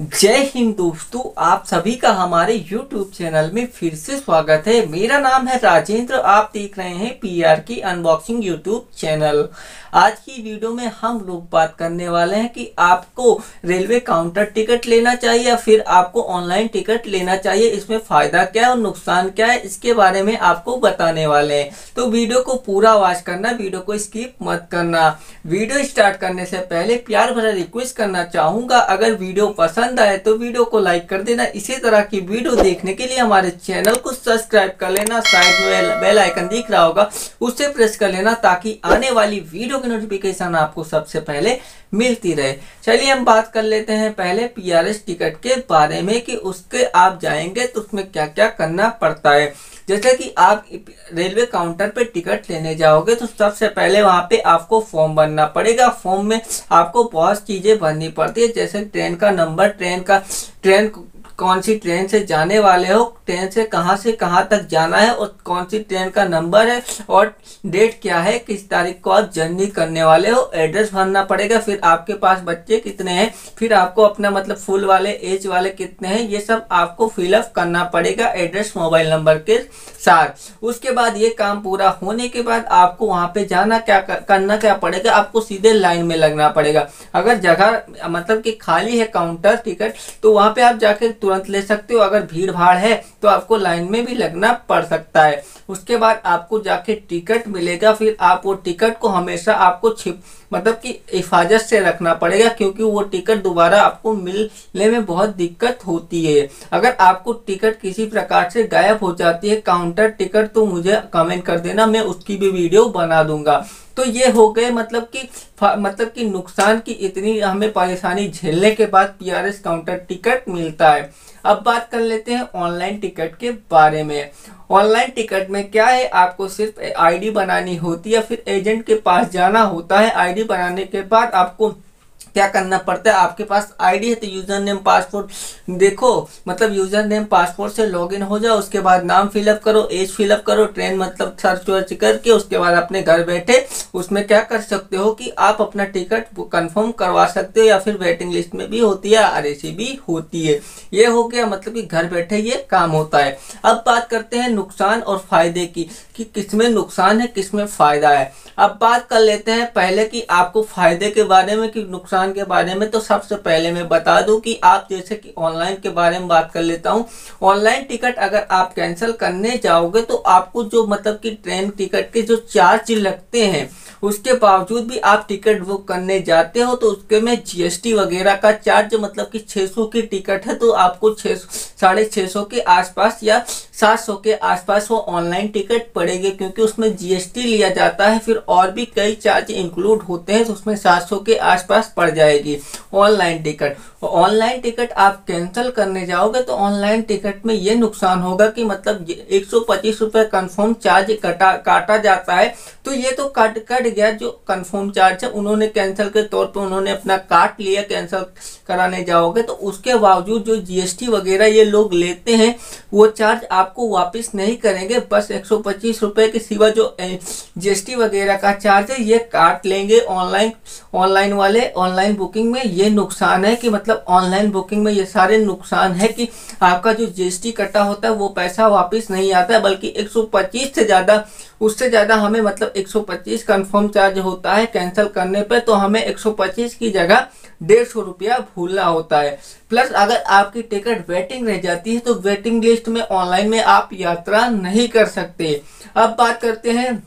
जय हिंद दोस्तों, आप सभी का हमारे YouTube चैनल में फिर से स्वागत है। मेरा नाम है राजेंद्र, आप देख रहे हैं पी आर की अनबॉक्सिंग YouTube चैनल आज की वीडियो में हम लोग बात करने वाले हैं कि आपको रेलवे काउंटर टिकट लेना चाहिए या फिर आपको ऑनलाइन टिकट लेना चाहिए, इसमें फ़ायदा क्या है और नुकसान क्या है, इसके बारे में आपको बताने वाले हैं। तो वीडियो को पूरा वॉच करना वीडियो को स्किप मत करना। वीडियो स्टार्ट करने से पहले प्यार भरा रिक्वेस्ट करना चाहूँगा। अगर वीडियो पसंद आए तो वीडियो को लाइक कर देना। इसी तरह की वीडियो देखने के लिए हमारे चैनल को सब्सक्राइब कर लेना। साइड में बेल आइकन दिख रहा होगा उससे प्रेस कर लेना ताकि आने वाली वीडियो की नोटिफिकेशन आपको सबसे पहले मिलती रहे। चलिए हम बात कर लेते हैं पहले पीआरएस टिकट के बारे में कि उसके आप जाएँगे तो उसमें क्या क्या करना पड़ता है। जैसे कि आप रेलवे काउंटर पे टिकट लेने जाओगे तो सबसे पहले वहाँ पे आपको फॉर्म भरना पड़ेगा। फॉर्म में आपको बहुत चीज़ें भरनी पड़ती है, जैसे ट्रेन का नंबर, ट्रेन का, ट्रेन कौन सी ट्रेन से जाने वाले हो, ट्रेन से कहाँ से कहाँ तक जाना है, और कौन सी ट्रेन का नंबर है, और डेट क्या है, किस तारीख को आप जर्नी करने वाले हो, एड्रेस भरना पड़ेगा, फिर आपके पास बच्चे कितने हैं, फिर आपको अपना मतलब फुल वाले, एज वाले कितने हैं, ये सब आपको फिलअप करना पड़ेगा, एड्रेस मोबाइल नंबर के साथ। उसके बाद ये काम पूरा होने के बाद आपको वहाँ पे जाना क्या करना क्या पड़ेगा, आपको सीधे लाइन में लगना पड़ेगा। अगर जगह मतलब कि खाली है काउंटर, टिकट तो वहाँ पे आप जाके तुरंत ले सकते हो। अगर भीड़ भाड़ है तो आपको लाइन में भी लगना पड़ सकता है। उसके बाद आपको जाके टिकट मिलेगा। फिर आप वो टिकट को हमेशा आपको छिप मतलब कि हिफाजत से रखना पड़ेगा, क्योंकि वो टिकट दोबारा आपको मिलने में बहुत दिक्कत होती है। अगर आपको टिकट किसी प्रकार से गायब हो जाती है, काउंटर टिकट तो मुझे कमेंट कर देना। मैं उसकी भी वीडियो बना दूँगा। तो ये हो गए मतलब कि मतलब कि नुकसान की इतनी हमें परेशानी झेलने के बाद पीआरएस काउंटर टिकट मिलता है। अब बात कर लेते हैं ऑनलाइन टिकट के बारे में। ऑनलाइन टिकट में क्या है? आपको सिर्फ़ आईडी बनानी होती है, फिर एजेंट के पास जाना होता है। आईडी बनाने के बाद आपको क्या करना पड़ता है? आपके पास आईडी है तो यूज़र नेम पासपोर्ट देखो। मतलब यूज़र नेम पासपोर्ट से लॉगिन हो जाओ, उसके बाद नाम फिलअप करो एज फिलअप करो ट्रेन मतलब सर्च वर्च करके उसके बाद अपने घर बैठे, उसमें क्या कर सकते हो कि आप अपना टिकट कंफर्म करवा सकते हो या फिर वेटिंग लिस्ट में भी होती है आर भी होती है। ये हो गया मतलब कि घर बैठे ये काम होता है। अब बात करते हैं नुकसान और फ़ायदे की, कि किसमें नुकसान है किसमें फ़ायदा है। अब बात कर लेते हैं पहले कि आपको फ़ायदे के बारे में, कि नुकसान के बारे में तो सबसे पहले मैं बता दूँ कि आप जैसे कि ऑनलाइन के बारे में बात कर लेता हूँ। ऑनलाइन टिकट अगर आप कैंसिल करने जाओगे तो आपको जो मतलब कि ट्रेन टिकट के जो चार्ज लगते हैं, उसके बावजूद भी आप टिकट बुक करने जाते हो तो उसके में जीएसटी वगैरह का चार्ज मतलब कि 600 की टिकट है तो आपको छः साढ़े छः सौ के आसपास या सात सौ के आसपास वो ऑनलाइन टिकट पड़ेगी, क्योंकि उसमें जीएसटी लिया जाता है। फिर और भी कई चार्ज इंक्लूड होते हैं तो उसमें सात सौ के आसपास पड़ जाएगी। ऑनलाइन टिकट ऑनलाइन टिकट आप कैंसिल करने जाओगे तो ऑनलाइन टिकट में ये नुकसान होगा कि मतलब एक सौ पच्चीस रुपये कन्फर्म चार्ज कटा, काटा जाता है। तो ये तो कट कट गया जो कंफर्म चार्ज है, उन्होंने कैंसिल के तौर पे उन्होंने अपना काट लिया कैंसिल कराने जाओगे तो उसके बावजूद जो जीएसटी वगैरह ये लोग लेते हैं, वो चार्ज आपको वापस नहीं करेंगे। बस एक सौ के सिवा जो जीएसटी वगैरह का चार्ज है, ये काट लेंगे। ऑनलाइन ऑनलाइन वाले ऑनलाइन बुकिंग में ये नुकसान है कि मतलब ऑनलाइन बुकिंग में ये सारे नुकसान है कि आपका जो जीएसटी कटा होता है, वो पैसा वापस नहीं आता है, बल्कि 125 से ज़्यादा, उससे ज़्यादा हमें मतलब 125 कंफर्म चार्ज होता है कैंसिल करने पे तो हमें 125 की जगह डेढ़ सौ रुपया भूलना होता है। प्लस अगर आपकी टिकट वेटिंग रह जाती है तो वेटिंग लिस्ट में ऑनलाइन में आप यात्रा नहीं कर सकते। अब बात करते हैं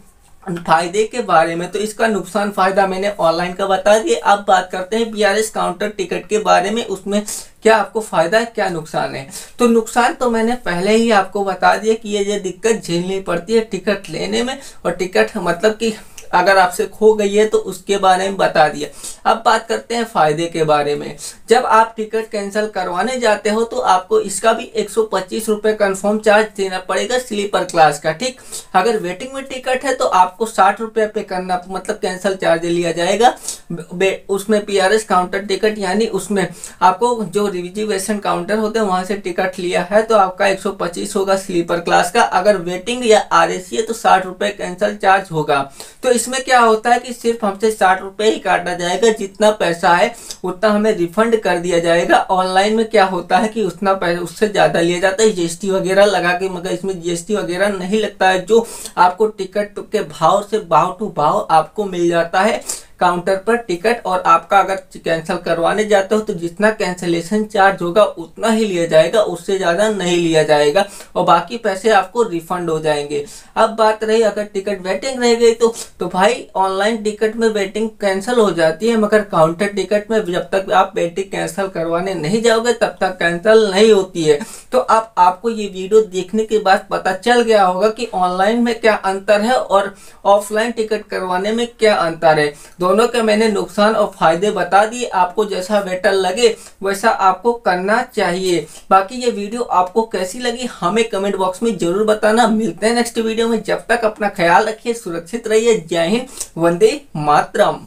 फ़ायदे के बारे में तो इसका नुकसान फ़ायदा मैंने ऑनलाइन का बता दिया अब बात करते हैं बीआरएस काउंटर टिकट के बारे में, उसमें क्या आपको फ़ायदा है, क्या नुकसान है? तो नुकसान तो मैंने पहले ही आपको बता दिया कि ये ये दिक्कत झेलनी पड़ती है टिकट लेने में, और टिकट मतलब कि अगर आपसे खो गई है तो उसके बारे में बता दिया। अब बात करते हैं फ़ायदे के बारे में। जब आप टिकट कैंसिल करवाने जाते हो तो आपको इसका भी एक सौ कन्फर्म चार्ज देना पड़ेगा स्लीपर क्लास का, ठीक? अगर वेटिंग में टिकट है तो आपको साठ रुपए पे करना मतलब कैंसिल चार्ज लिया जाएगा। उसमें पीआरएस काउंटर टिकट यानी उसमें आपको जो रिजर्वेशन काउंटर होते हैं, वहाँ से टिकट लिया है तो आपका एक सौ पच्चीस होगा स्लीपर क्लास का। अगर वेटिंग या आर है तो साठ रुपए कैंसिल चार्ज होगा। तो इस इसमें क्या होता है कि सिर्फ़ हमसे साठ रुपये ही काटा जाएगा, जितना पैसा है, उतना हमें रिफंड कर दिया जाएगा। ऑनलाइन में क्या होता है कि उतना पैसा, उससे ज़्यादा लिया जाता है। जीएसटी वगैरह लगा के, मगर इसमें जीएसटी वगैरह नहीं लगता है। जो आपको टिकट के भाव से भाव टू भाव आपको मिल जाता है। काउंटर पर टिकट और आपका अगर कैंसिल करवाने जाते हो तो जितना कैंसिलेशन चार्ज होगा, उतना ही लिया जाएगा, उससे ज़्यादा नहीं लिया जाएगा और बाकी पैसे आपको रिफंड हो जाएँगे। अब बात रही, अगर टिकट वेटिंग रह गई तो तो भाई ऑनलाइन टिकट में वेटिंग कैंसिल हो जाती है, मगर काउंटर टिकट में जब तक आप वेटिंग कैंसिल करवाने नहीं जाओगे, तब तक कैंसिल नहीं होती है। तो अब आपको ये वीडियो देखने के बाद पता चल गया होगा कि ऑनलाइन में क्या अंतर है और ऑफलाइन टिकट करवाने में क्या अंतर है। दोनों के मैंने नुकसान और फ़ायदे बता दिए। आपको जैसा बेटर लगे, वैसा आपको करना चाहिए। बाकी ये वीडियो आपको कैसी लगी, हमें कमेंट बॉक्स में ज़रूर बताना। मिलते हैं नेक्स्ट वीडियो में। जब तक अपना ख्याल रखिए, सुरक्षित रहिए। जय हिंद, वंदे मातरम।